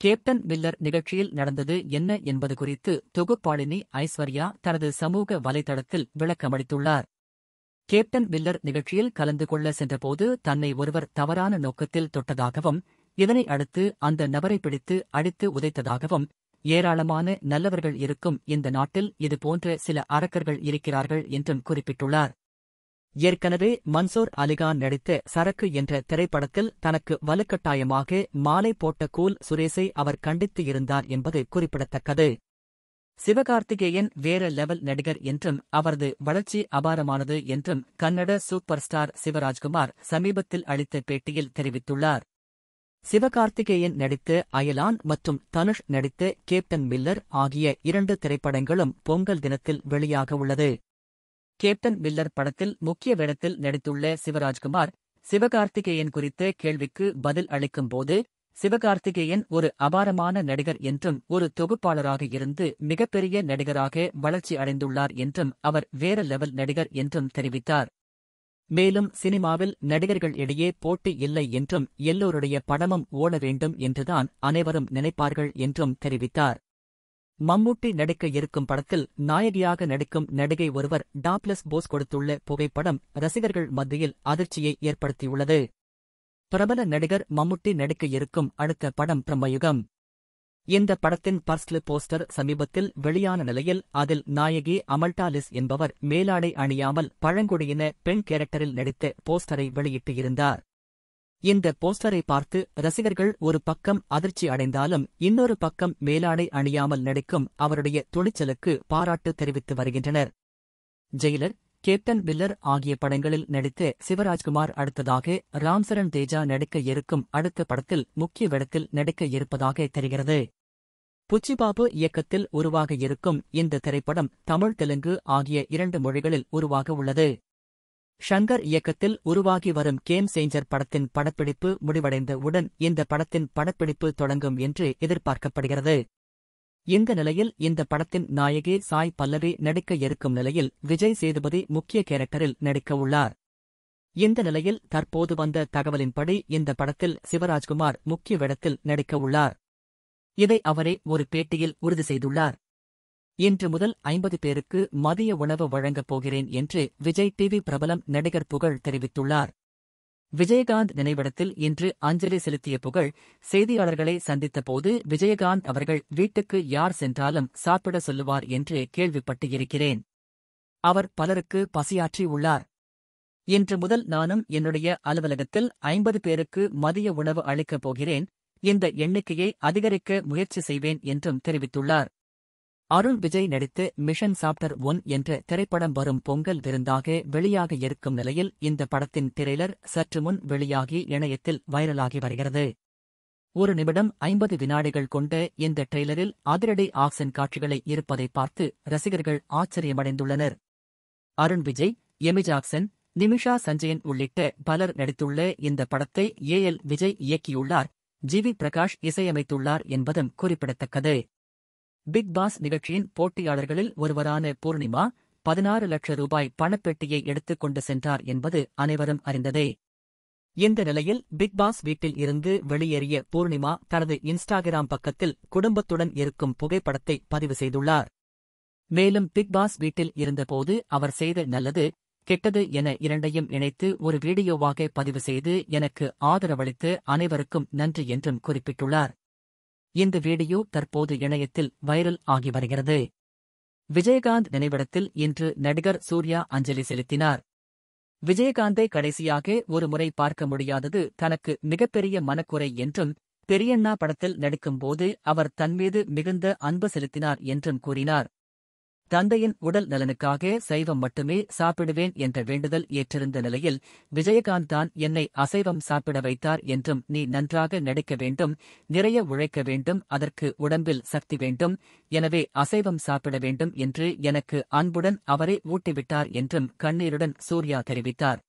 Captain Miller நிகழ்ச்சியில் நடந்தது என்ன என்பது குறித்து தொகுப்பாளினி ஐஸ்வர்யா தனது சமூக வலைதளத்தில் விளக்கமளித்துள்ளார். கேப்டன் மில்லர் நிகழ்ச்சியில் கலந்து கொள்ள சென்றபோது தன்னை ஒருவர் தவறான நோக்கத்தில் தொட்டதாகவும் இதனை அடுத்து அந்த நபரை பிடித்து அடித்து உதைத்ததாகவும் ஏராளமான நல்லவர்கள் இருக்கும் இந்த நாட்டில் இதுபோன்ற சில அரக்கர்கள் இருக்கிறார்கள் என்றும் குறிப்பிட்டுள்ளார். ஏற்கனவே மன்சூர் அலிகான் நடித்த சரக்கு என்ற திரைப்படத்தில் தனக்கு வலுக்கட்டாயமாக மாலை போட்ட கூல் சுரேஷை அவர் கண்டித்து இருந்தார் என்பது குறிப்பிடத்தக்கது. சிவகார்த்திகேயன் வேற லெவல் நடிகர் என்றும் அவரது வளர்ச்சி அபாரமானது என்றும் கன்னட சூப்பர் ஸ்டார் சிவராஜ்குமார் சமீபத்தில் அளித்த பேட்டியில் தெரிவித்துள்ளார். சிவகார்த்திகேயன் நடித்த அயலான் மற்றும் தனுஷ் நடித்த கேப்டன் மில்லர் ஆகிய இரண்டு திரைப்படங்களும் பொங்கல் தினத்தில் வெளியாக உள்ளது. கேப்டன் மில்லர் படத்தில் முக்கிய வேடத்தில் நடித்துள்ள சிவராஜ்குமார் சிவகார்த்திகேயன் குறித்த கேள்விக்கு பதில் அளிக்கும்போது சிவகார்த்திகேயன் ஒரு அபாரமான நடிகர் என்றும் ஒரு தொகுப்பாளராக இருந்து மிகப்பெரிய நடிகராக வளர்ச்சி அடைந்துள்ளார் என்றும் அவர் வேற லெவல் நடிகர் என்றும் தெரிவித்தார். மேலும் சினிமாவில் நடிகர்கள் இடையே போட்டி இல்லை என்றும் எல்லோருடைய படமும் ஓட வேண்டும் என்றுதான் அனைவரும் நினைப்பார்கள் என்றும் தெரிவித்தார். மம்மூட்டி நடிக்க இருக்கும் படத்தில் நாயகியாக நடிக்கும் நடிகை ஒருவர் டாப்லஸ் போஸ் கொடுத்துள்ள புகைப்படம் ரசிகர்கள் மத்தியில் அதிர்ச்சியை ஏற்படுத்தியுள்ளது. பிரபல நடிகர் மம்முட்டி நடிக்க இருக்கும் அடுத்த படம் பிரம்மயுகம். இந்த படத்தின் பர்ஸ்லு போஸ்டர் சமீபத்தில் வெளியான நிலையில் அதில் நாயகி அமல்டாலிஸ் என்பவர் மேலாடை அணியாமல் பழங்குடியின பெண் கேரக்டரில் நடித்த போஸ்டரை வெளியிட்டிருந்தார் இந்த போஸ்டரை பார்த்து ரசிகர்கள் ஒரு பக்கம் அதிர்ச்சி அடைந்தாலும் இன்னொரு பக்கம் மேலாடை அணியாமல் நடிக்கும் அவருடைய துணிச்சலுக்கு பாராட்டு தெரிவித்து வருகின்றனர். ஜெயிலர் கேப்டன் பில்லர் ஆகிய படங்களில் நடித்த சிவராஜ்குமார் அடுத்ததாக ராம்சரண் தேஜா நடிக்க இருக்கும் அடுத்த படத்தில் முக்கிய வேடத்தில் நடிக்க இருப்பதாக தெரிகிறது. புச்சிபாபு இயக்கத்தில் உருவாக இருக்கும் இந்த திரைப்படம் தமிழ் தெலுங்கு ஆகிய இரண்டு மொழிகளில் உருவாக உள்ளது. ஷங்கர் இயக்கத்தில் உருவாகி வரும் கேம் சேஞ்சர் படத்தின் படப்பிடிப்பு முடிவடைந்த உடன் இந்த படத்தின் படப்பிடிப்பு தொடங்கும் என்று எதிர்பார்க்கப்படுகிறது. இந்த நிலையில் இந்த படத்தின் நாயகி சாய் பல்லவி நடிக்க இருக்கும் நிலையில் விஜய் சேதுபதி முக்கிய கேரக்டரில் நடிக்க உள்ளார். இந்த நிலையில் தற்போது வந்த தகவலின்படி இந்த படத்தில் சிவராஜ்குமார் முக்கிய வேடத்தில் நடிக்க உள்ளார். இதை அவரே ஒரு பேட்டியில் உறுதி செய்துள்ளார். இன்று முதல் ஐம்பது பேருக்கு மதிய உணவு வழங்கப் போகிறேன் என்று விஜய் டிவி பிரபலம் நடிகர் புகழ் தெரிவித்துள்ளார். விஜயகாந்த் நினைவிடத்தில் இன்று அஞ்சலி செலுத்திய புகழ் செய்தியாளர்களை சந்தித்தபோது விஜயகாந்த் அவர்கள் வீட்டுக்கு யார் சென்றாலும் சாப்பிட சொல்லுவார் என்று கேள்விப்பட்டு இருக்கிறேன் அவர் பலருக்கு பசியாற்றி உள்ளார். இன்று முதல் நானும் என்னுடைய அலுவலகத்தில் ஐம்பது பேருக்கு மதிய உணவு அளிக்கப் போகிறேன். இந்த எண்ணிக்கையை அதிகரிக்க முயற்சி செய்வேன் என்றும் தெரிவித்துள்ளார். அருண் விஜய் நடித்து மிஷன் சாப்டர் ஒன் என்ற திரைப்படம் வரும் பொங்கல் விருந்தாக வெளியாக இருக்கும் நிலையில் இந்த படத்தின் திரைலர் சற்று முன் வெளியாகி இணையத்தில் வைரலாகி வருகிறது. ஒரு நிமிடம் ஐம்பது வினாடிகள் கொண்ட இந்த ட்ரெய்லரில் அதிரடி ஆக்சன் காட்சிகளை இருப்பதை பார்த்து ரசிகர்கள் ஆச்சரியமடைந்துள்ளனர். அருண் விஜய் எமி ஜாக்சன் நிமிஷா சஞ்சயன் உள்ளிட்ட பலர் நடித்துள்ள இந்த படத்தை ஏ எல் விஜய் இயக்கியுள்ளார். ஜி வி பிரகாஷ் இசையமைத்துள்ளார் என்பதும் குறிப்பிடத்தக்கது. பிக் பாஸ் நிகழ்ச்சியின் போட்டியாளர்களில் ஒருவரான பூர்ணிமா பதினாறு லட்சம் ரூபாய் பணப்பெட்டியை எடுத்துக் கொண்டு சென்றார் என்பது அனைவரும் அறிந்ததே. இந்த நிலையில் பிக் பாஸ் வீட்டில் இருந்து வெளியேறிய பூர்ணிமா தனது இன்ஸ்டாகிராம் பக்கத்தில் குடும்பத்துடன் இருக்கும் புகைப்படத்தை பதிவு செய்துள்ளார். மேலும் பிக் பாஸ் வீட்டில் இருந்தபோது அவர் செய்த நல்லது கெட்டது என இரண்டையும் இணைத்து ஒரு வீடியோவாக பதிவு செய்து எனக்கு ஆதரவளித்து அனைவருக்கும் நன்றி என்றும் குறிப்பிட்டுள்ளார். இந்த வீடியோ தற்போது இணையத்தில் வைரல் ஆகி வருகிறது. விஜயகாந்த் நினைவிடத்தில் இன்று நடிகர் சூர்யா அஞ்சலி செலுத்தினார். விஜயகாந்தை கடைசியாக ஒரு முறை பார்க்க முடியாதது தனக்கு மிகப்பெரிய மனக்குறை என்றும் பெரியண்ணா படத்தில் நடிக்கும்போது அவர் தன்மீது மிகுந்த அன்பு செலுத்தினார் என்றும் கூறினார். தந்தையின் உடல் நலனுக்காக சைவம் மட்டுமே சாப்பிடுவேன் என்ற வேண்டுதல் ஏற்றிருந்த நிலையில் விஜயகாந்த் தான் என்னை அசைவம் சாப்பிட வைத்தார் என்றும் நீ நன்றாக நடிக்க வேண்டும் நிறைய உழைக்க வேண்டும் அதற்கு உடம்பில் சக்தி வேண்டும் எனவே அசைவம் சாப்பிட வேண்டும் என்று எனக்கு அன்புடன் அவரே ஊட்டிவிட்டார் என்றும் கண்ணீருடன் சூர்யா தெரிவித்தார்.